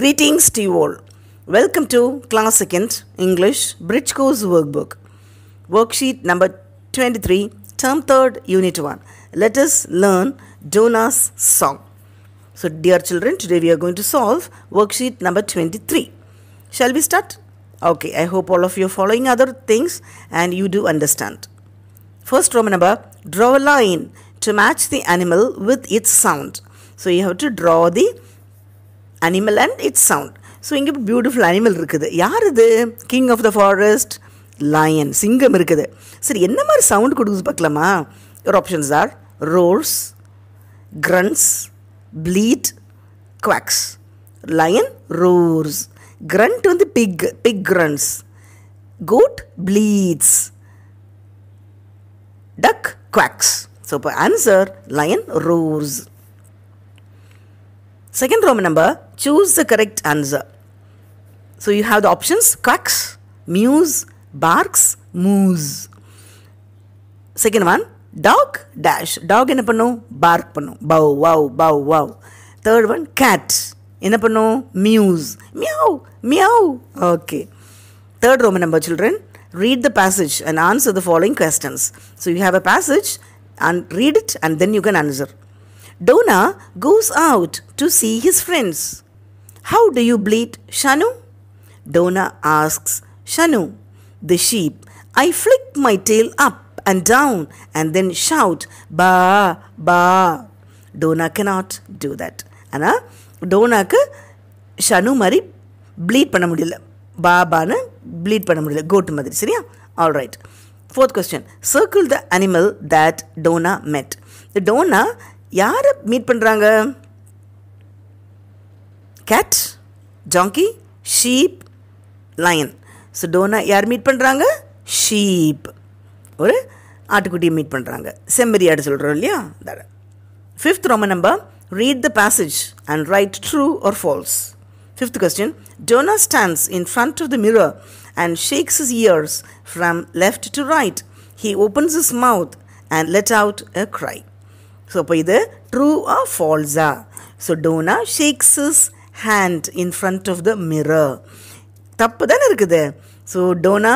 Greetings to you all. Welcome to Class 2nd English Bridge Course Workbook. Worksheet number 23, Term 3rd, Unit 1. Let us learn Dona's song. So, dear children, today we are going to solve worksheet number 23. Shall we start? Okay, I hope all of you are following other things and you do understand. First Roman number, draw a line to match the animal with its sound. So you have to draw the animal and it's sound so இங்கே beautiful animal இருக்குது. யார் இது? King of the forest lion சிங்கம் இருக்குது. சரி என்ன மாதிரி sound கொடுக்குது பார்க்கலாமா? ஒரு options are roars grunts bleat quacks lion roars grunt வந்து pig pig grunts goat bleats duck quacks so இப்போ answer lion roars second Roman number choose the correct answer. So, you have the options quacks, mews, barks, moos. Second one talk dash talk என்ன பண்ணும் park பண்ணும் bow வவ் bow வவ் third one gate என்ன பண்ணும் muse meow meow okay third Roman number children read the passage and answer the following questions. So you have a passage and read it and then you can answer. Donna goes out to see his friends. How do you bleat, Shanu? Donna asks Shanu, the sheep. I flick my tail up and down and then shout, ba, ba. Donna cannot do that. ஆனால் டோனாக்கு ஷனு மாதிரி pleat பண்ண முடியல பாபான்னு pleat பண்ண முடியல கோட்டு மாதிரி சரியா all right fourth question circle the animal that Donna மெட் இந்த டோனா யாரை மீட் பண்ணுறாங்க Cat ஜாங்கி sheep lion so Dona யார் மீட் பண்ணுறாங்க ஷீப் ஒரு ஆட்டுக்குட்டியை மீட் பண்ணுறாங்க செம்மறி சொல்கிறோம் இல்லையா? தட fifth Roman number read the passage and write true or false fifth question Dona stands in front of the mirror and shakes his ears from left to right He opens his mouth and let out a cry so அப்போ இது true ஆ? ஃபால்ஸா so Dona shakes his hand in front of the mirror தப்பு தானே இருக்குது so Donna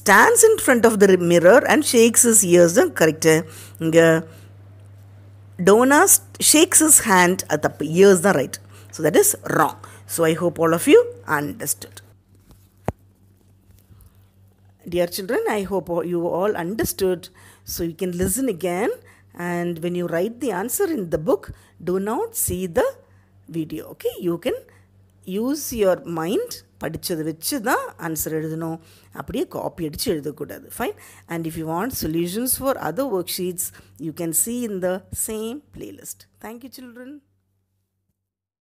stands in front of the mirror and shakes his ears தான் correct இங்கே Donna shakes his hand அது தப்பு இயர்ஸ் தான் right so that is wrong so I hope all of you understood Dear children, I hope you all understood. So you can listen again. And when you write the answer in the book, do not see the video. Okay, you can use your mind. படித்ததை வச்சு தான் answer எழுதணும் அப்படியே copy அடித்து எழுதக்கூடாது fine and if you want solutions for other worksheets you can see in the same playlist thank you children